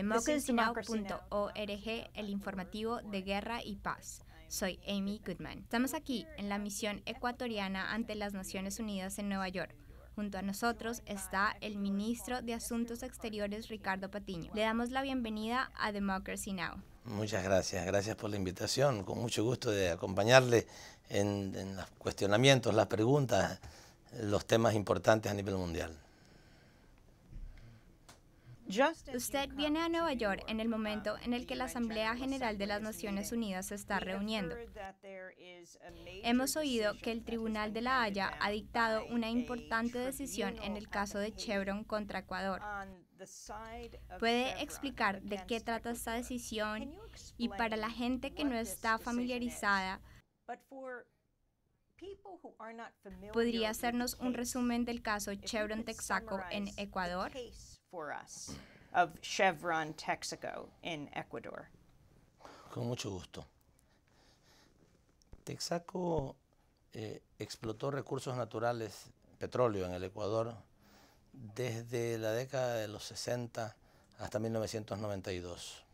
democracynow.org, el informativo de guerra y paz. Soy Amy Goodman. Estamos aquí en la misión ecuatoriana ante las Naciones Unidas en Nueva York. Junto a nosotros está el ministro de Asuntos Exteriores, Ricardo Patiño. Le damos la bienvenida a Democracy Now! Muchas gracias, gracias por la invitación. Con mucho gusto de acompañarle en, en los cuestionamientos, las preguntas, los temas importantes a nivel mundial. Usted viene a Nueva York en el momento en el que la Asamblea General de las Naciones Unidas se está reuniendo. Hemos oído que el Tribunal de la Haya ha dictado una importante decisión en el caso de Chevron contra Ecuador. ¿Puede explicar de qué trata esta decisión? Y para la gente que no está familiarizada, ¿podría hacernos un resumen del caso Chevron Texaco en Ecuador? Chevron Texaco en Ecuador. Con mucho gusto. Texaco eh, explotó recursos naturales, petróleo en el Ecuador, desde la década de los 60 hasta 1992.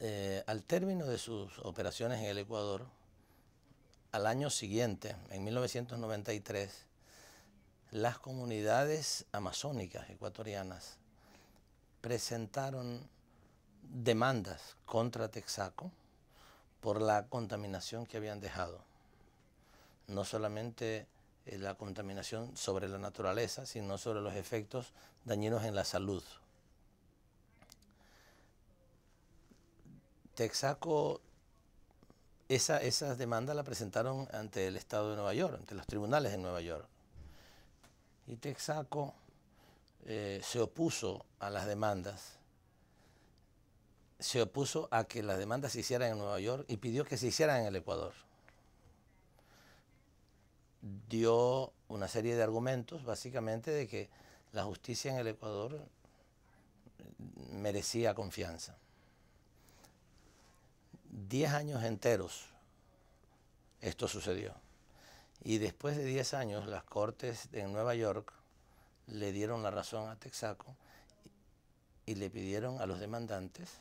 Eh, al término de sus operaciones en el Ecuador, al año siguiente, en 1993, las comunidades amazónicas ecuatorianas presentaron demandas contra Texaco por la contaminación que habían dejado. No solamente eh, la contaminación sobre la naturaleza, sino sobre los efectos dañinos en la salud. Texaco, esa, esas demandas la presentaron ante el Estado de Nueva York, ante los tribunales de Nueva York y Texaco eh, se opuso a las demandas, se opuso a que las demandas se hicieran en Nueva York y pidió que se hicieran en el Ecuador. Dio una serie de argumentos, básicamente, de que la justicia en el Ecuador merecía confianza. Diez años enteros esto sucedió. Y después de 10 años, las cortes en Nueva York le dieron la razón a Texaco y le pidieron a los demandantes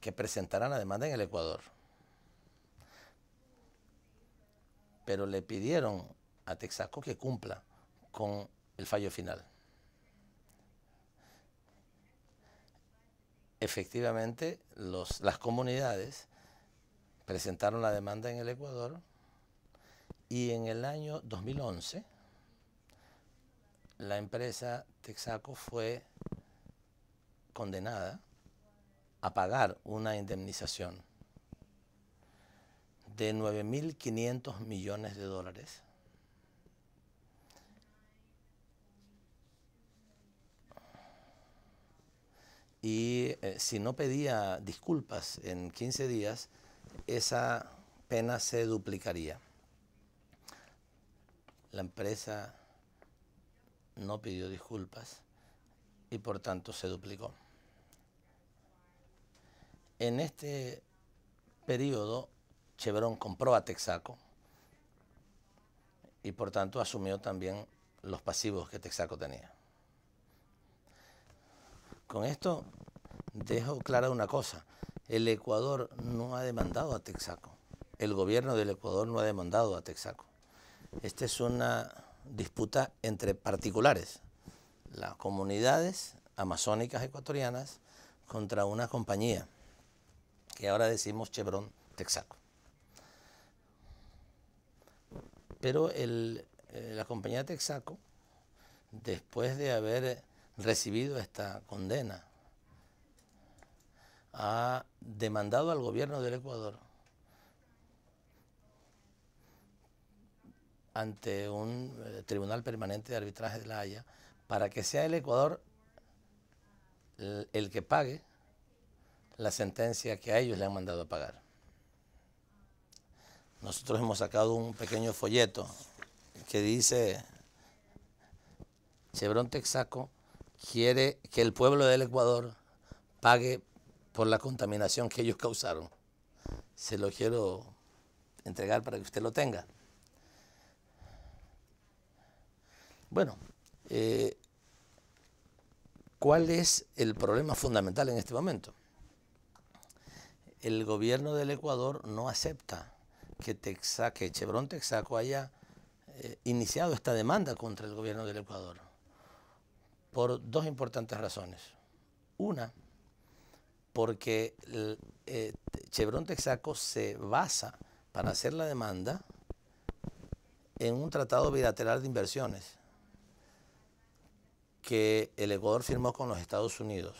que presentaran la demanda en el Ecuador. Pero le pidieron a Texaco que cumpla con el fallo final. Efectivamente, los, las comunidades presentaron la demanda en el Ecuador y en el año 2011 la empresa Texaco fue condenada a pagar una indemnización de 9.500 millones de dólares. Y eh, si no pedía disculpas en 15 días, esa pena se duplicaría. La empresa no pidió disculpas y por tanto se duplicó. En este periodo, Chevron compró a Texaco y por tanto asumió también los pasivos que Texaco tenía. Con esto dejo clara una cosa, el Ecuador no ha demandado a Texaco. El gobierno del Ecuador no ha demandado a Texaco. Esta es una disputa entre particulares, las comunidades amazónicas ecuatorianas contra una compañía que ahora decimos Chevron Texaco. Pero eh, la compañía Texaco, después de haber recibido esta condena ha demandado al gobierno del Ecuador ante un eh, tribunal permanente de arbitraje de la Haya para que sea el Ecuador el, que pague la sentencia que a ellos le han mandado a pagar. Nosotros hemos sacado un pequeño folleto que dice Chevron Texaco quiere que el pueblo del Ecuador pague por la contaminación que ellos causaron. Se lo quiero entregar para que usted lo tenga. Bueno, eh, ¿Cuál es el problema fundamental en este momento? El gobierno del Ecuador no acepta que, que Chevron Texaco haya eh, iniciado esta demanda contra el gobierno del Ecuador por dos importantes razones. Una, porque eh, Chevron Texaco se basa para hacer la demanda en un tratado bilateral de inversiones que el Ecuador firmó con los Estados Unidos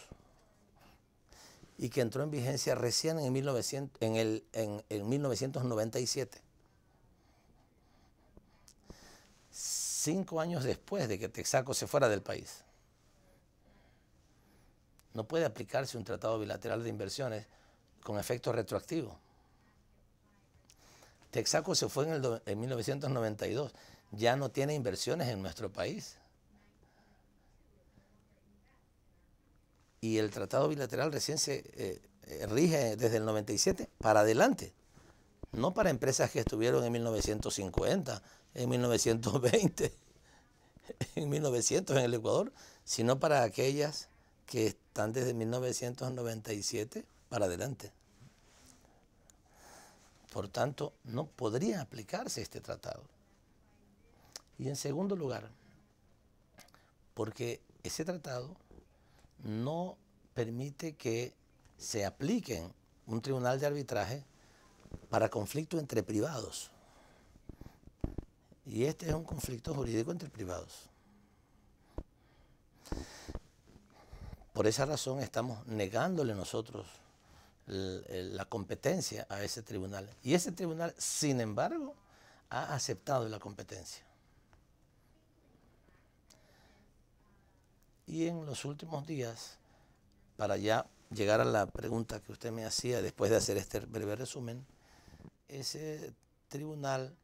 y que entró en vigencia recién en, 1900, en, el, en, en 1997. Cinco años después de que Texaco se fuera del país. No puede aplicarse un tratado bilateral de inversiones con efecto retroactivo. Texaco se fue en, el, en 1992. Ya no tiene inversiones en nuestro país. y el tratado bilateral recién se eh, eh, rige desde el 97 para adelante, no para empresas que estuvieron en 1950, en 1920, en 1900 en el Ecuador, sino para aquellas que están desde 1997 para adelante. Por tanto, no podría aplicarse este tratado. Y en segundo lugar, porque ese tratado no permite que se aplique un tribunal de arbitraje para conflicto entre privados. Y este es un conflicto jurídico entre privados. Por esa razón estamos negándole nosotros la competencia a ese tribunal. Y ese tribunal, sin embargo, ha aceptado la competencia. Y en los últimos días, para ya llegar a la pregunta que usted me hacía después de hacer este breve resumen, ese tribunal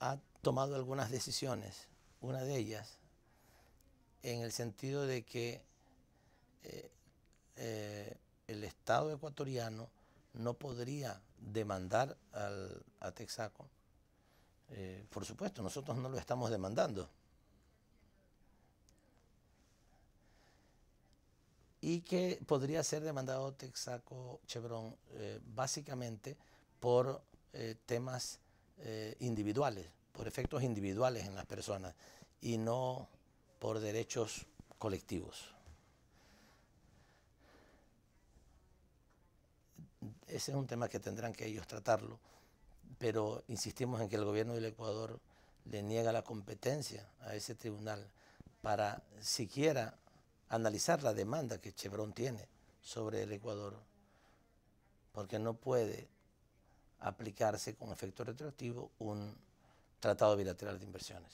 ha tomado algunas decisiones, una de ellas en el sentido de que eh, eh, el Estado ecuatoriano no podría demandar al, a Texaco. Eh, por supuesto, nosotros no lo estamos demandando. y que podría ser demandado Texaco Chevron básicamente por temas individuales, por efectos individuales en las personas y no por derechos colectivos. Ese es un tema que tendrán que ellos tratarlo, pero insistimos en que el gobierno del Ecuador le niega la competencia a ese tribunal para siquiera analizar la demanda que Chevron tiene sobre el Ecuador, porque no puede aplicarse con efecto retroactivo un tratado bilateral de inversiones.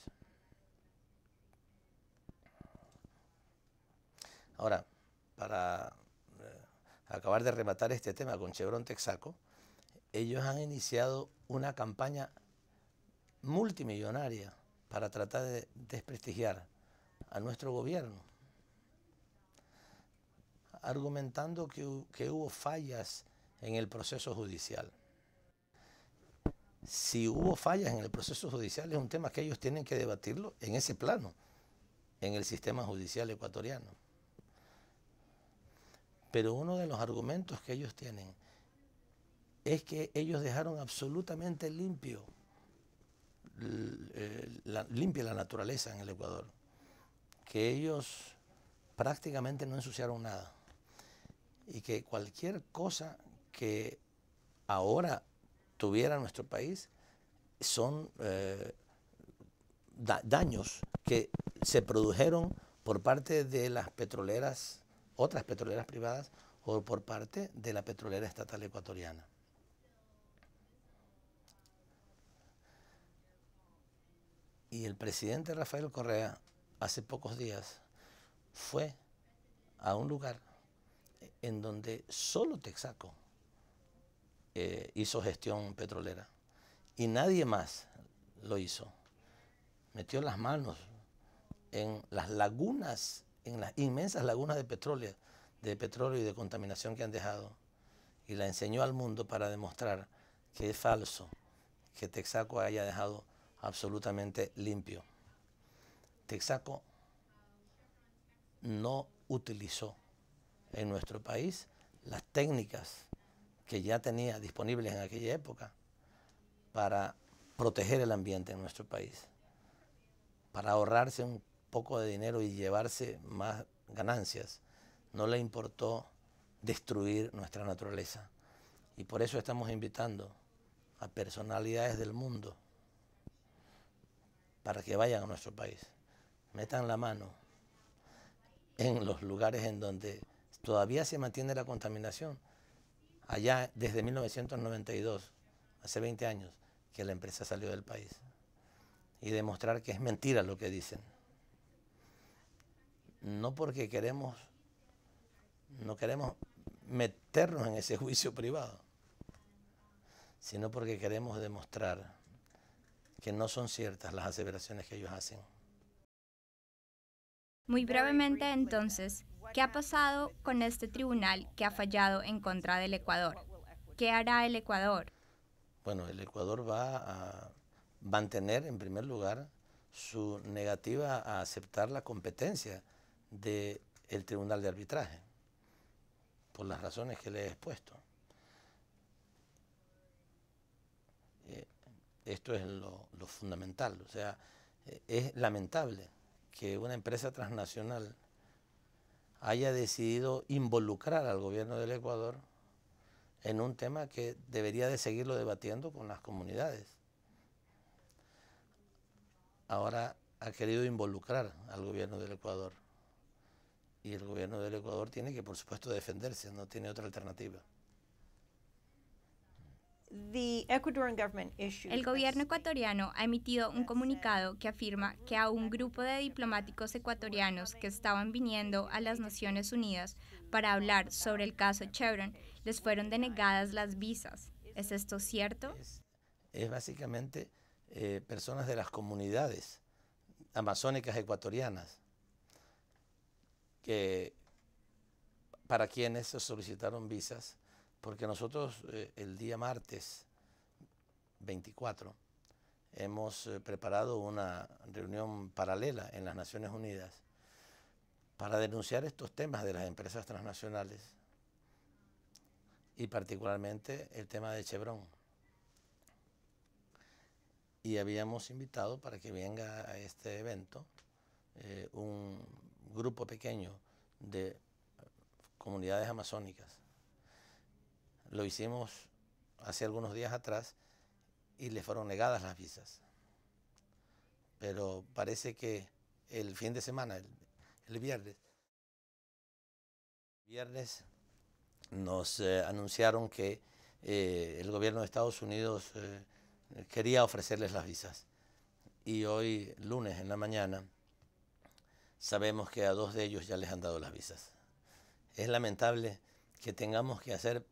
Ahora, para acabar de rematar este tema con Chevron Texaco, ellos han iniciado una campaña multimillonaria para tratar de desprestigiar a nuestro gobierno argumentando que, hubo fallas en el proceso judicial. Si hubo fallas en el proceso judicial es un tema que ellos tienen que debatirlo en ese plano, en el sistema judicial ecuatoriano. Pero uno de los argumentos que ellos tienen es que ellos dejaron absolutamente limpio, la, limpia la naturaleza en el Ecuador, que ellos prácticamente no ensuciaron nada y que cualquier cosa que ahora tuviera nuestro país son eh, daños que se produjeron por parte de las petroleras, otras petroleras privadas o por parte de la petrolera estatal ecuatoriana. Y el presidente Rafael Correa hace pocos días fue a un lugar en donde solo Texaco eh, hizo gestión petrolera y nadie más lo hizo. Metió las manos en las lagunas, en las inmensas lagunas de petróleo, de petróleo y de contaminación que han dejado y la enseñó al mundo para demostrar que es falso que Texaco haya dejado absolutamente limpio. Texaco no utilizó en nuestro país las técnicas que ya tenía disponibles en aquella época para proteger el ambiente en nuestro país, para ahorrarse un poco de dinero y llevarse más ganancias. No le importó destruir nuestra naturaleza. Y por eso estamos invitando a personalidades del mundo para que vayan a nuestro país, metan la mano en los lugares en donde todavía se mantiene la contaminación. Allá desde 1992, hace 20 años, que la empresa salió del país. Y demostrar que es mentira lo que dicen. No porque queremos, no queremos meternos en ese juicio privado, sino porque queremos demostrar que no son ciertas las aseveraciones que ellos hacen. Muy brevemente entonces, ¿qué ha pasado con este tribunal que ha fallado en contra del Ecuador? ¿Qué hará el Ecuador? Bueno, el Ecuador va a mantener en primer lugar su negativa a aceptar la competencia del Tribunal de Arbitraje, por las razones que le he expuesto. Eh, esto es lo, fundamental, o sea, eh, es lamentable que una empresa transnacional haya decidido involucrar al gobierno del Ecuador en un tema que debería de seguirlo debatiendo con las comunidades. Ahora ha querido involucrar al gobierno del Ecuador y el gobierno del Ecuador tiene que, por supuesto, defenderse, no tiene otra alternativa. El gobierno ecuatoriano ha emitido un comunicado que afirma que a un grupo de diplomáticos ecuatorianos que estaban viniendo a las Naciones Unidas para hablar sobre el caso Chevron les fueron denegadas las visas. ¿Es esto cierto? Es, básicamente eh, personas de las comunidades amazónicas ecuatorianas que para quienes se solicitaron visas porque nosotros eh, el día martes 24 hemos eh, preparado una reunión paralela en las Naciones Unidas para denunciar estos temas de las empresas transnacionales y particularmente el tema de Chevron. Y habíamos invitado para que venga a este evento eh, un grupo pequeño de comunidades amazónicas lo hicimos hace algunos días atrás y le fueron negadas las visas. Pero parece que el fin de semana, el, viernes, viernes nos eh, anunciaron que eh, el gobierno de Estados Unidos eh, quería ofrecerles las visas. Y hoy, lunes en la mañana, sabemos que a dos de ellos ya les han dado las visas. Es lamentable que tengamos que hacer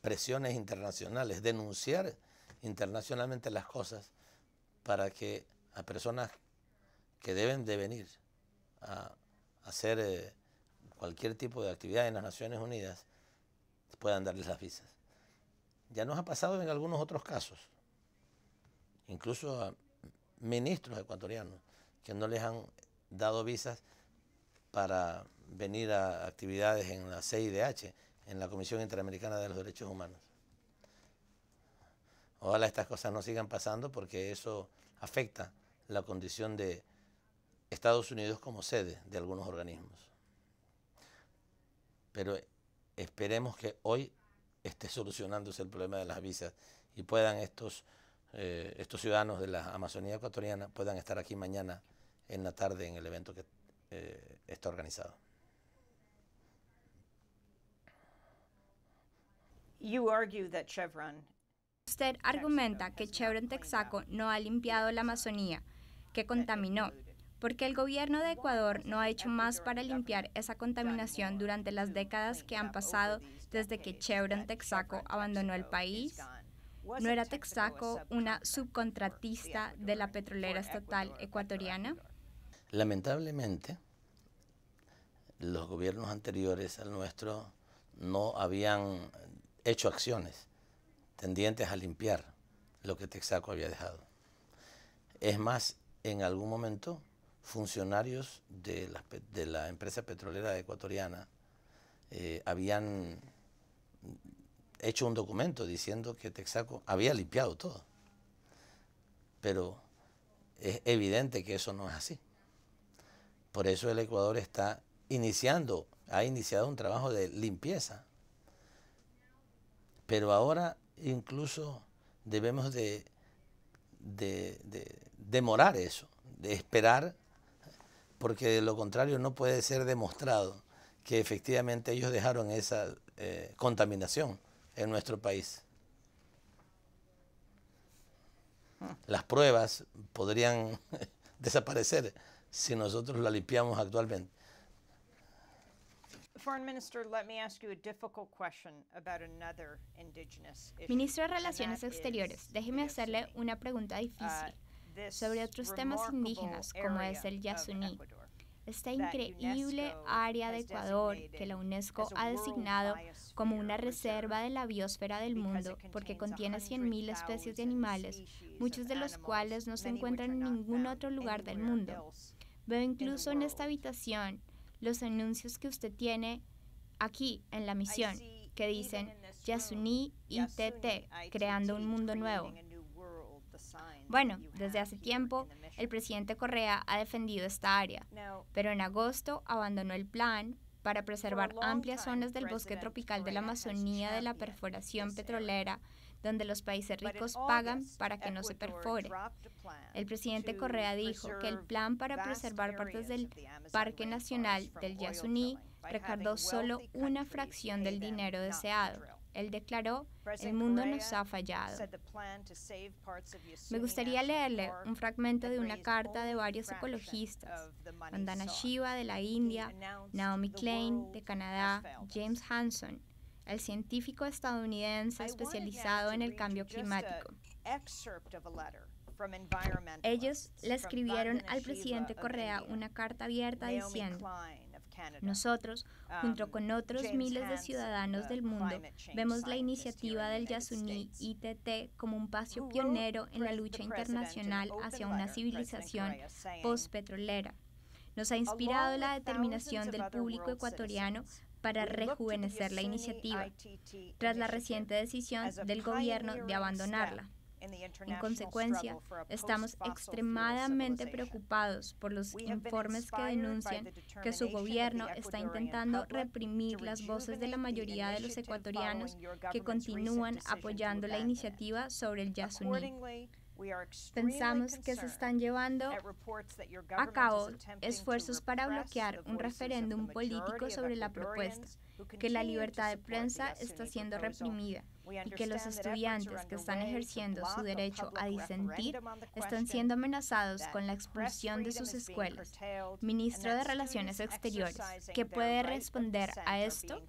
presiones internacionales, denunciar internacionalmente las cosas para que a personas que deben de venir a hacer eh, cualquier tipo de actividad en las Naciones Unidas puedan darles las visas. Ya nos ha pasado en algunos otros casos, incluso a ministros ecuatorianos que no les han dado visas para venir a actividades en la CIDH, en la Comisión Interamericana de los Derechos Humanos. Ojalá estas cosas no sigan pasando porque eso afecta la condición de Estados Unidos como sede de algunos organismos. Pero esperemos que hoy esté solucionándose el problema de las visas y puedan estos, eh, estos ciudadanos de la Amazonía ecuatoriana puedan estar aquí mañana en la tarde en el evento que eh, está organizado. Usted argumenta que Chevron Texaco no ha limpiado la Amazonía, que contaminó, porque el gobierno de Ecuador no ha hecho más para limpiar esa contaminación durante las décadas que han pasado desde que Chevron Texaco abandonó el país. ¿No era Texaco una subcontratista de la petrolera estatal ecuatoriana? Lamentablemente, los gobiernos anteriores al nuestro no habían hecho acciones tendientes a limpiar lo que Texaco había dejado. Es más, en algún momento funcionarios de la, empresa petrolera ecuatoriana eh, habían hecho un documento diciendo que Texaco había limpiado todo. Pero es evidente que eso no es así. Por eso el Ecuador está iniciando, ha iniciado un trabajo de limpieza. Pero ahora incluso debemos de, de, demorar eso, de esperar, porque de lo contrario no puede ser demostrado que efectivamente ellos dejaron esa eh, contaminación en nuestro país. Las pruebas podrían desaparecer si nosotros la limpiamos actualmente. Ministro de Relaciones Exteriores, déjeme hacerle una pregunta difícil uh, sobre otros temas indígenas como es el Yasuní esta increíble área de Ecuador que la UNESCO ha designado como una reserva de la biosfera del mundo porque contiene 100.000 especies de animales, muchos de los cuales no se encuentran en ningún otro lugar del mundo. Veo incluso en esta habitación los anuncios que usted tiene aquí en la misión que dicen Yasuní ITT, creando un mundo nuevo. Bueno, desde hace tiempo el presidente Correa ha defendido esta área, pero en agosto abandonó el plan para preservar amplias zonas del bosque tropical de la Amazonía de la perforación petrolera, donde los países ricos pagan para que no se perfore. El presidente Correa dijo que el plan para preservar partes del Parque Nacional del Yasuní recaudó solo una fracción del dinero deseado. Él declaró, el mundo nos ha fallado. Me gustaría leerle un fragmento de una carta de varios ecologistas, Vandana Shiva de la India, Naomi Klein de Canadá, James Hanson, el científico estadounidense especializado en el cambio climático. Ellos le escribieron al presidente Correa una carta abierta diciendo, nosotros, junto um, con otros miles de ciudadanos del mundo, vemos la iniciativa del Yasuní ITT como un paso pionero en la lucha internacional hacia una civilización post-petrolera. Nos ha inspirado la determinación del público ecuatoriano para rejuvenecer la iniciativa, tras la reciente decisión del gobierno de abandonarla. En consecuencia, estamos extremadamente preocupados por los informes que denuncian que su gobierno está intentando reprimir las voces de la mayoría de los ecuatorianos que continúan apoyando la iniciativa sobre el Yasuní. Pensamos que se están llevando a cabo esfuerzos para bloquear un referéndum político sobre la propuesta, que la libertad de prensa está siendo reprimida y que los estudiantes que están ejerciendo su derecho a disentir están siendo amenazados con la expulsión de sus escuelas. Ministro de Relaciones Exteriores, ¿qué puede responder a esto?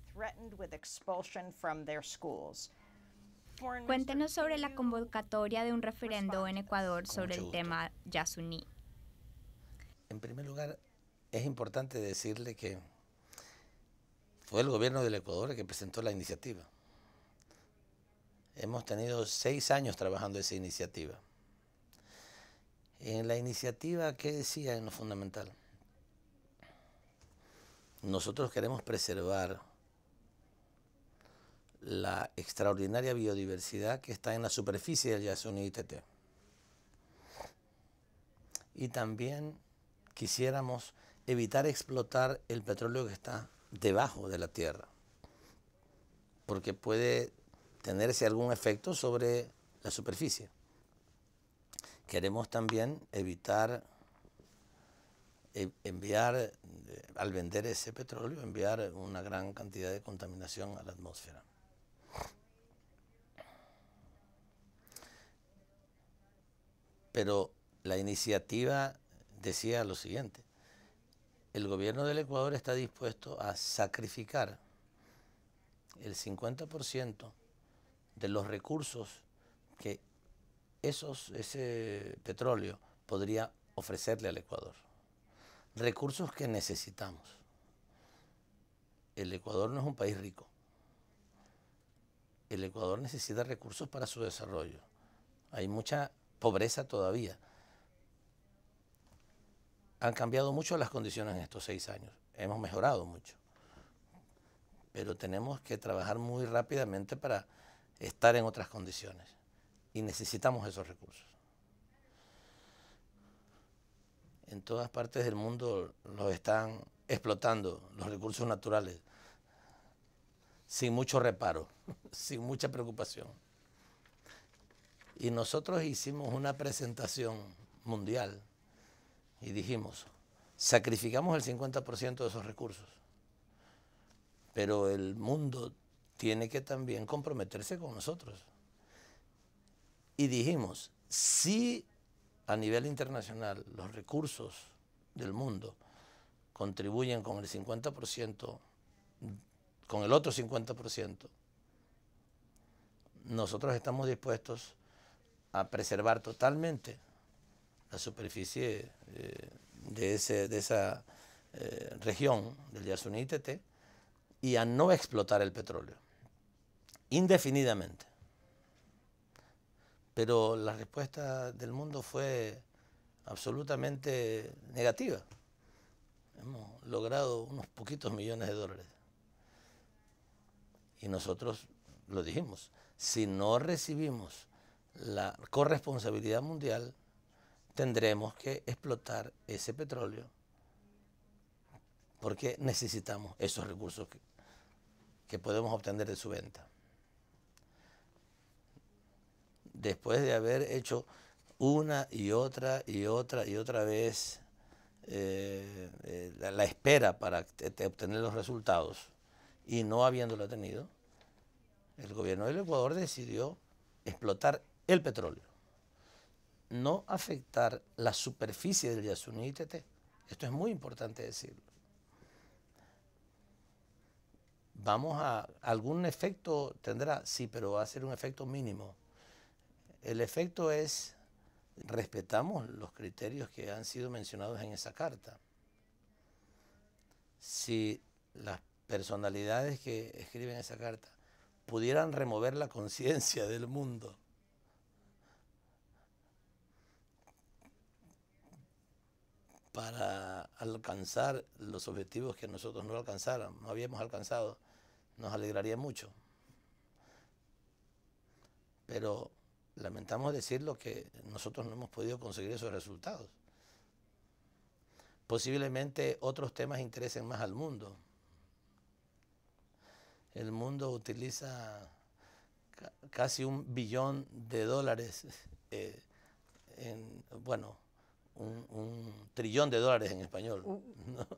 Cuéntenos sobre la convocatoria de un referendo en Ecuador sobre el tema Yasuní. En primer lugar, es importante decirle que fue el gobierno del Ecuador el que presentó la iniciativa. Hemos tenido seis años trabajando esa iniciativa. En la iniciativa, ¿qué decía en lo fundamental? Nosotros queremos preservar la extraordinaria biodiversidad que está en la superficie del Yasuní ITT. Y también quisiéramos evitar explotar el petróleo que está debajo de la tierra, porque puede tenerse algún efecto sobre la superficie. Queremos también evitar e, enviar, eh, al vender ese petróleo, enviar una gran cantidad de contaminación a la atmósfera. Pero la iniciativa decía lo siguiente, el gobierno del Ecuador está dispuesto a sacrificar el 50% de los recursos que esos, ese petróleo podría ofrecerle al Ecuador. Recursos que necesitamos. El Ecuador no es un país rico. El Ecuador necesita recursos para su desarrollo. Hay mucha pobreza todavía. Han cambiado mucho las condiciones en estos seis años. Hemos mejorado mucho. Pero tenemos que trabajar muy rápidamente para estar en otras condiciones. Y necesitamos esos recursos. En todas partes del mundo los están explotando, los recursos naturales, sin mucho reparo, sin mucha preocupación. Y nosotros hicimos una presentación mundial y dijimos, sacrificamos el 50% de esos recursos, pero el mundo tiene que también comprometerse con nosotros. Y dijimos, si a nivel internacional los recursos del mundo contribuyen con el 50%, con el otro 50%, nosotros estamos dispuestos a preservar totalmente la superficie eh, de, ese, de, esa eh, región del Yasuní Tete y a no explotar el petróleo indefinidamente. Pero la respuesta del mundo fue absolutamente negativa. Hemos logrado unos poquitos millones de dólares. Y nosotros lo dijimos, si no recibimos la corresponsabilidad mundial, tendremos que explotar ese petróleo porque necesitamos esos recursos que, podemos obtener de su venta. Después de haber hecho una y otra y otra y otra vez eh, eh, la, espera para obtener los resultados y no habiéndolo tenido, el gobierno del Ecuador decidió explotar el petróleo, no afectar la superficie del Yasuní ITT. Esto es muy importante decirlo. Vamos a, algún efecto tendrá, sí, pero va a ser un efecto mínimo. El efecto es, respetamos los criterios que han sido mencionados en esa carta. Si las personalidades que escriben esa carta pudieran remover la conciencia del mundo para alcanzar los objetivos que nosotros no alcanzaron, no habíamos alcanzado, nos alegraría mucho. Pero lamentamos decirlo que nosotros no hemos podido conseguir esos resultados. Posiblemente otros temas interesen más al mundo. El mundo utiliza casi un billón de dólares eh, en, bueno, un, trillón de dólares en español, uh.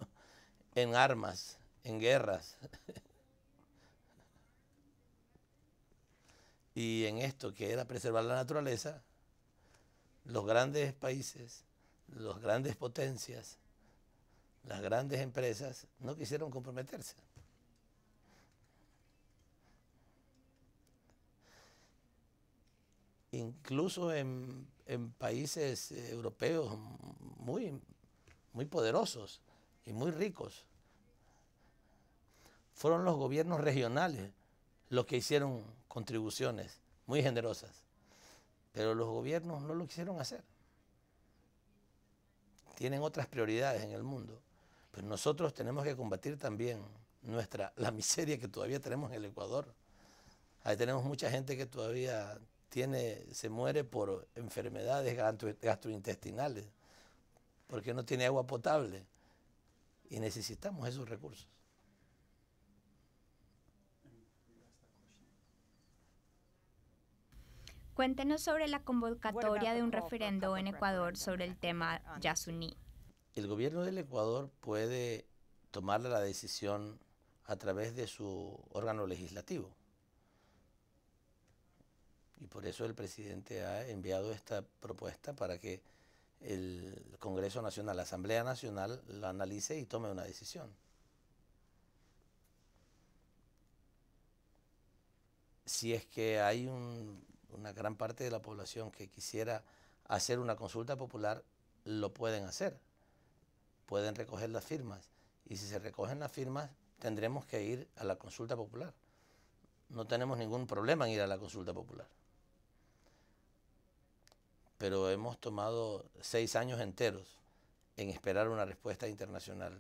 en armas, en guerras. y en esto que era preservar la naturaleza, los grandes países, las grandes potencias, las grandes empresas no quisieron comprometerse. Incluso en en países eh, europeos muy, muy poderosos y muy ricos. Fueron los gobiernos regionales los que hicieron contribuciones muy generosas, pero los gobiernos no lo quisieron hacer. Tienen otras prioridades en el mundo. Pero nosotros tenemos que combatir también nuestra, la miseria que todavía tenemos en el Ecuador. Ahí tenemos mucha gente que todavía tiene, se muere por enfermedades gastrointestinales, porque no tiene agua potable. Y necesitamos esos recursos. Cuéntenos sobre la convocatoria de un referendo en Ecuador sobre el tema Yasuní. El gobierno del Ecuador puede tomar la decisión a través de su órgano legislativo. Y por eso el presidente ha enviado esta propuesta para que el Congreso Nacional, la Asamblea Nacional, la analice y tome una decisión. Si es que hay una gran parte de la población que quisiera hacer una consulta popular, lo pueden hacer. Pueden recoger las firmas. Y si se recogen las firmas, tendremos que ir a la consulta popular. No tenemos ningún problema en ir a la consulta popular pero hemos tomado seis años enteros en esperar una respuesta internacional